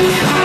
Yeah.